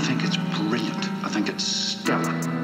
I think it's brilliant. I think it's stellar.